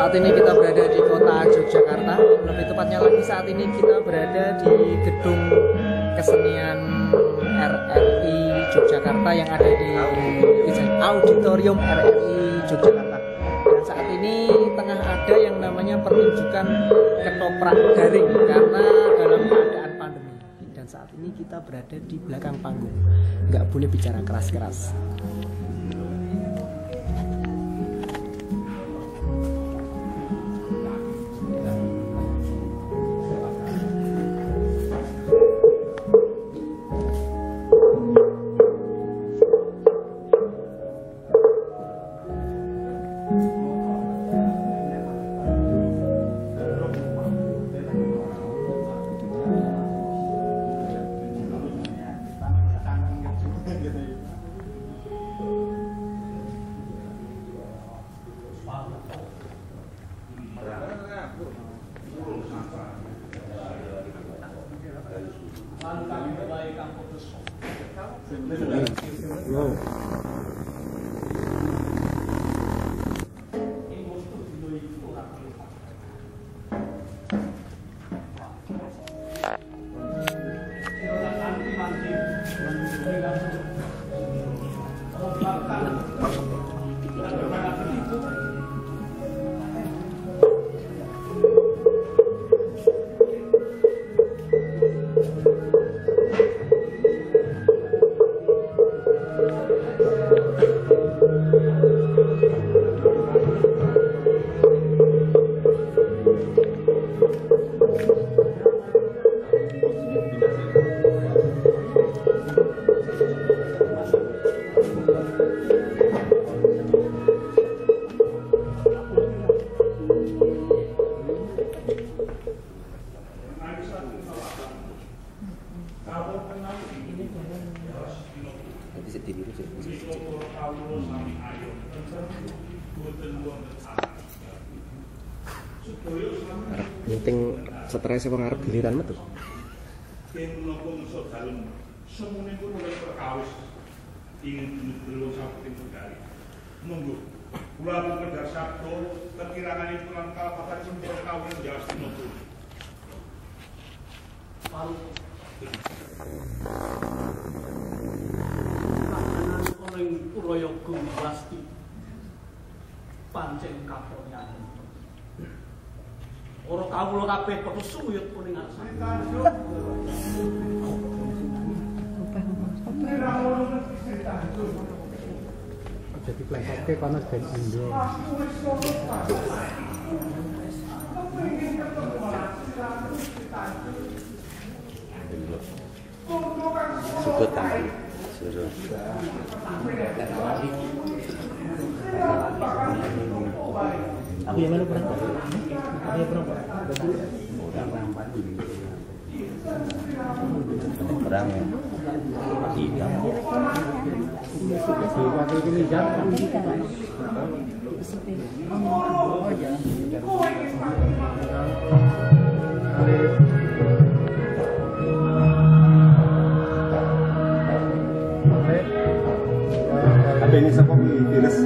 Saat ini kita berada di kota Yogyakarta. Lebih tepatnya lagi saat ini kita berada di gedung kesenian RRI Yogyakarta yang ada di auditorium RRI Yogyakarta. Dan saat ini tengah ada yang namanya pertunjukan ketoprak garing karena dalam keadaan pandemi. Dan saat ini kita berada di belakang panggung. Nggak boleh bicara keras-keras. No. Penting stres wong arep giliran metu. Yang menapa musuh dalem semuanya pun oleh perkawis. Ingin belum sampai berkali monggo. Kula pedar sabdo kekirangan itu langkah pakan sempur kawin jelas tinoku kaya gumblas iki. Pancen kapone. Ora kawula kabeh padha suyut kuning ngarsa. Jadi plesetke panas den endo. Sebetulnya Aku yang mana pernah? Aku yang pernah? orang ya itu nijam apa ini siapa virus